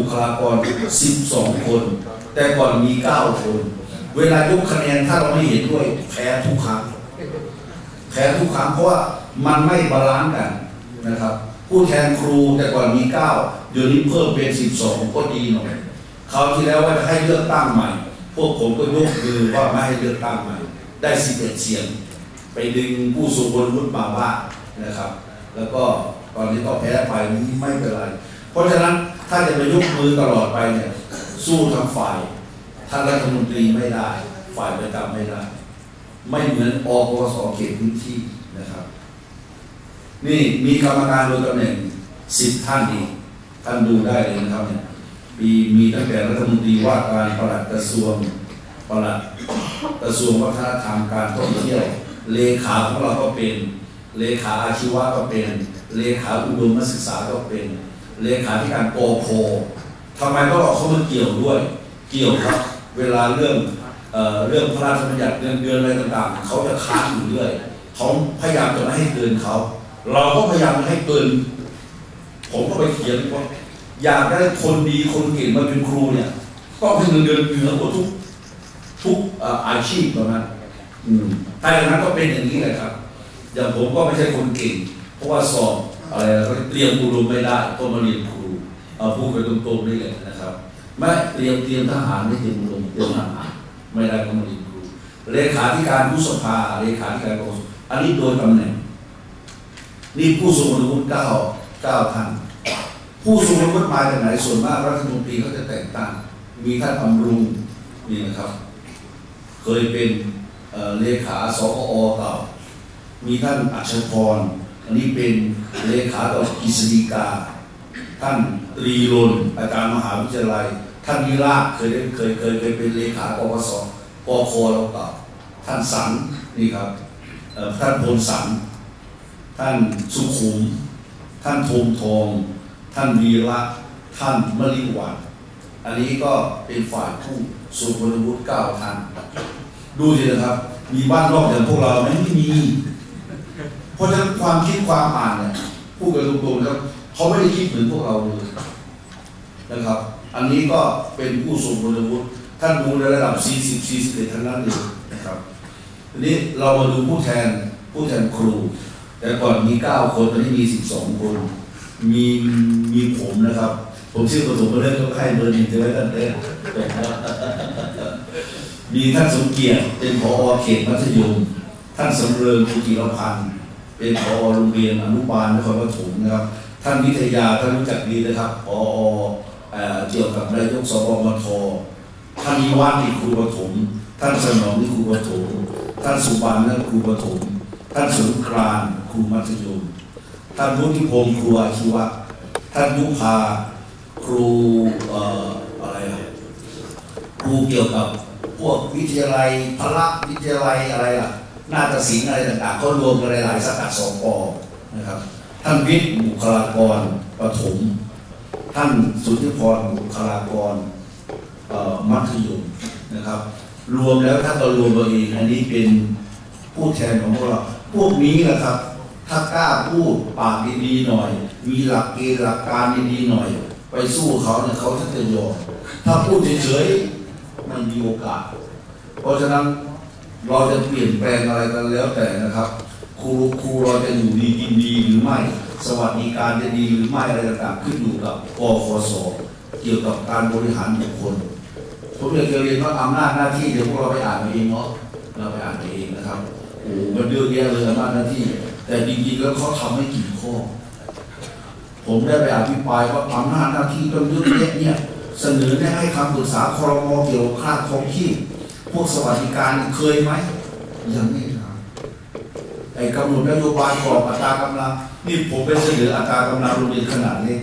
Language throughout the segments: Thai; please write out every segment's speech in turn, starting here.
บุคลากร 12 คน แต่ก่อนมี 9 คน เวลายกคะแนนถ้าเราไม่เห็นด้วยแพ้ทุกครั้งแพ้ทุกครั้งเพราะว่ามันไม่ balance กันนะครับ ผู้แทนครูแต่ก่อนมี 9 เดี๋ยวนี้เพิ่มเป็น 12 ก็ดีหน่อยคราวที่แล้วว่าจะให้เลือกตั้งใหม่ พวกผมก็ยกมือว่าไม่ให้เลือกตั้งใหม่ ได้ 11 เสียง ไปดึงผู้ทรงวุฒิมาว่านะครับ แล้วก็ตอนนี้ก็แพ้ไปไม่เป็นไร เพราะฉะนั้น ถ้าจะไปยกมือตลอดไปเนี่ย สู้ทางฝ่ายท่านรัฐมนตรีไม่ได้ ฝ่ายประจำไม่ได้ ไม่เหมือนอปสเขตพื้นที่นะครับ นี่มีกรรมการโดยตำแหน่งสิบท่านอีกท่านดูได้เลยนะครับเนี่ยมีมีตั้งแต่รัฐมนตรีว่าการประหลัดกระทรวงประหลัดกระทรวงวัฒนธรรมการท่องเที่ยว เลขาของเราก็เป็น เลขาอาชีวะก็เป็น เลขาอุดมศึกษาก็เป็น เลขาธิการโปโพทำไมต้องเอาเขามาเกี่ยวด้วย เกี่ยวครับ เวลาเรื่องเออเรื่องพระราชบัญญัติเงินเดือนอะไรต่างๆ เขาจะค้านอยู่เรื่อยเขาพยายามจะไม่ให้เกินเขา เราก็พยายามให้เกิน ผมก็ไปเขียนว่าอยากได้คนดีคนเก่งมาเป็นครูเนี่ยต้องให้เงินเดือนเหนือกว่าทุกทุกอาชีพตอนนั้นอืมถ้าอย่นั้นก็เป็นอย่างนี้เลยครับ อย่างผมก็ไม่ใช่คนเก่ง เพราะว่าสอบอะไรเตรียมอุดมไม่ได้ต้องมาเรียนครูเอาพูดไปตรงๆนี่เลยนะครับไม่เตรียมเตรียมทหารไม่เตรียมอุดมเตรียมทหารไม่ได้ก็มาเรียนครูเลขาธิการผู้สภาเลขาธิการกองอันนี้โดยตำแหน่ง นี่ผู้ทรงคุณวุฒิเก้าเก้าท่านผู้ทรงคุณวุฒิมาจากไหนส่วนมากรัฐมนตรีเขาจะแต่งตั้งมีท่านอำรุงนี่นะครับ เคยเป็นเอ่อเลขาสกอเก่า มีท่านอัชพร อันนี้เป็นเลขาต่อกฤษฎีกา ท่านรีรนอาจารย์มหาวิทยาลัย ท่านวิราชเคยได้เคยเคยเคยเป็นเลขากปสปคเราเก่าท่านสันนี่ครับท่านพลสันท่านสุขุม ท่านทงทอง ท่านวีระท่านมริวันอันนี้ก็เป็นฝ่ายผู้ทรงคุณวุฒิเก้าท่านดูสินะครับ มีบ้านนอกอย่างพวกเราไหมไม่มี เพราะฉะนั้นความคิดความอ่านเนี่ยพูดกันตรงๆแล้วเขาไม่ได้คิดเหมือนพวกเราเลยนะครับ อันนี้ก็เป็นผู้ทรงคุณวุฒิท่านดูในระดับ 40 41ทั้งนั้นเลยนะครับทีนี้เรามาดูผู้แทนผู้แทนครู แต่ก่อนมี 9 คนตอนนี้มี 12 คน มีมีผมนะครับ ผมชื่อประสมเรื่องก็ให้เบอร์หนึ่งเจอไว้ตั้งแต่มีท่านสมเกียรติเป็นผอเขตมัธยม ท่านสำเริงภูกิรพันธ์ เป็นผอโรงเรียนอนุบาลนครปฐมนะครับ ท่านวิทยาท่านรู้จักดีนะครับผอเอ่อเกี่ยวกับนายกสบมทท่านนิวัฒน์นี่ครูปฐมท่านสนองนี่ครูปฐมท่านสุบานนั่นครูปฐมท่านสงกรานครูมัธยมท่านวุฒิพงศ์ครูอาชีวะ ท่านยุพาครูเอ่ออะไรครูเกี่ยวกับพวกวิทยาลัยพละวิทยาลัยอะไรล่ะ นาฏศิลป์อะไรต่างๆเขารวมกันหลายๆสาขาสองปอนะครับ ท่านวิทย์บุคลากรประถมท่านสุทธิพรบุคลากรมัธยมนะครับ รวมแล้วถ้าเรารวมตัวเองอันนี้เป็นผู้แทนของพวกเราพวกนี้แหละครับ ถ้ากล้าพูดปากดีๆหน่อย มีหลักเกณฑ์หลักการดีๆหน่อย ไปสู้เขาเนี่ยเขาจะยอมถ้าพูดเฉยๆมันมีโอกาส เพราะฉะนั้น เราจะเปลี่ยนแปลงอะไรกันแล้วแต่นะครับครูครูเราจะอยู่ดีกินดีหรือไม่ สวัสดิการจะดีหรือไม่อะไรต่างๆขึ้นอยู่กับกฟสเกี่ยวกับการบริหารบุคคลผมอยากจะเรียนว่าอำนาจหน้าที่เดี๋ยวพวกเราไปอ่านเอาเองเนาะเราไปอ่านเอาเองนะครับโอ้มันเยอะแยะเลยอำนาจหน้าที่ แต่จริงๆแล้วเขาทำให้กี่ข้อ ผมได้ไปอภิปรายว่าอำนาจหน้าที่ต้องเยอะแยะเนี่ยเสนอให้คำปรึกษาครมเกี่ยวกับค่าครองชีพ พวกสวัสดิการเคยไหมยังไม่ทำไอ้กำหนดนโยบายกรอบอัตรากำลังนี่ผมไปเสนออัตรากำลังโรงเรียนขนาดเล็ก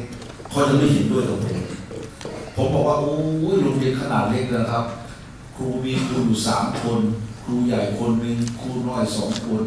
เขาจะไม่เห็นด้วยกับผมผมบอกว่าโอ้ยโรงเรียนขนาดเล็กนะครับ ครูมีครูอยู่สามคน ครูใหญ่คนหนึ่งครูน้อยสองคน